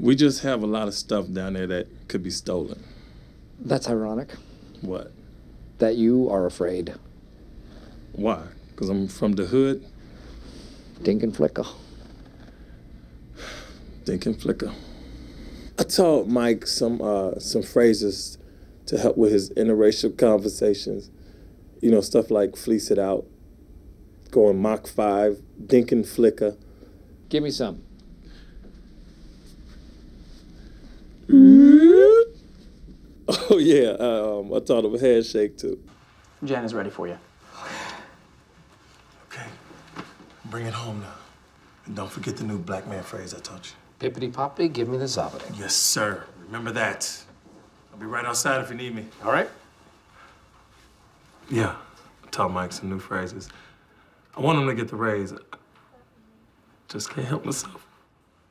We just have a lot of stuff down there that could be stolen. That's ironic What? that you are afraid. Why? Because I'm from the hood? Dinkin flicka. Dink and flicker. I taught Mike some uh, some phrases to help with his interracial conversations. You know, stuff like fleece it out, going Mach 5, dinkin flicka. Give me some. Oh, yeah, um, I taught him a handshake too. Jan is ready for you. Okay, bring it home now. And don't forget the new black man phrase I taught you. Pippity poppy, give me the zobbity. Yes, sir. Remember that. I'll be right outside if you need me. All right? Yeah, I taught Mike some new phrases. I want him to get the raise. Just can't help myself.